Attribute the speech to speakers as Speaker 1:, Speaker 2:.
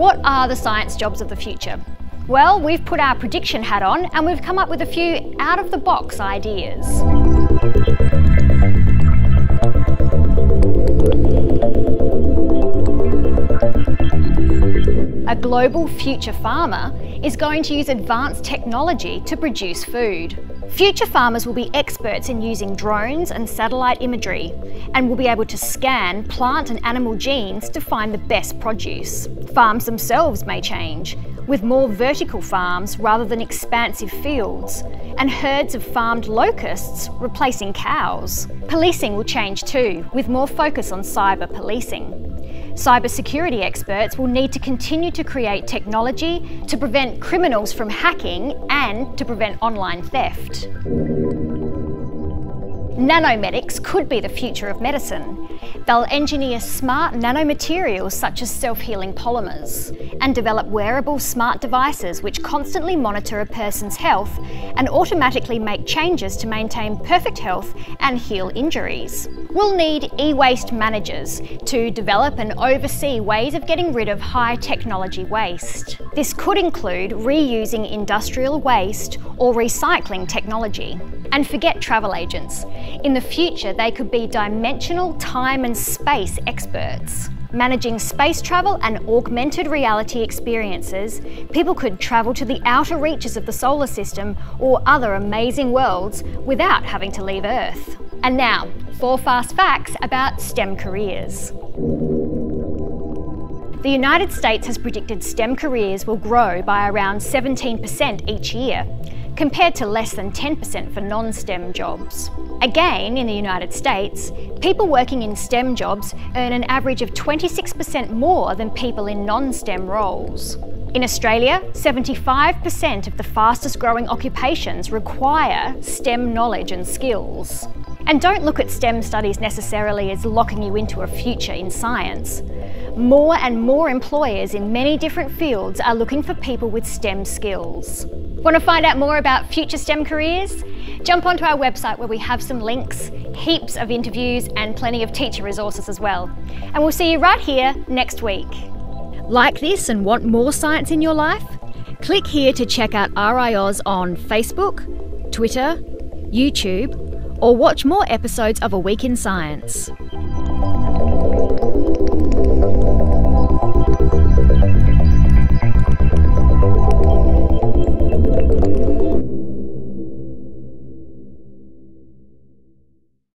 Speaker 1: What are the science jobs of the future? Well, we've put our prediction hat on and we've come up with a few out of the box ideas. A global future farmer is going to use advanced technology to produce food. Future farmers will be experts in using drones and satellite imagery and will be able to scan plant and animal genes to find the best produce. Farms themselves may change, with more vertical farms rather than expansive fields, and herds of farmed locusts replacing cows. Policing will change too, with more focus on cyber policing. Cybersecurity experts will need to continue to create technology to prevent criminals from hacking and to prevent online theft. Nanomedics could be the future of medicine. They'll engineer smart nanomaterials such as self-healing polymers and develop wearable smart devices which constantly monitor a person's health and automatically make changes to maintain perfect health and heal injuries. We'll need e-waste managers to develop and oversee ways of getting rid of high technology waste. This could include reusing industrial waste or recycling technology. And forget travel agents. In the future, they could be dimensional time and space experts. Managing space travel and augmented reality experiences, people could travel to the outer reaches of the solar system or other amazing worlds without having to leave Earth. And now, four fast facts about STEM careers. The United States has predicted STEM careers will grow by around 17% each year, compared to less than 10% for non-STEM jobs. Again, in the United States, people working in STEM jobs earn an average of 26% more than people in non-STEM roles. In Australia, 75% of the fastest growing occupations require STEM knowledge and skills. And don't look at STEM studies necessarily as locking you into a future in science. More and more employers in many different fields are looking for people with STEM skills. Want to find out more about future STEM careers? Jump onto our website where we have some links, heaps of interviews and plenty of teacher resources as well. And we'll see you right here next week. Like this and want more science in your life? Click here to check out RiAus on Facebook, Twitter, YouTube, or watch more episodes of A Week in Science.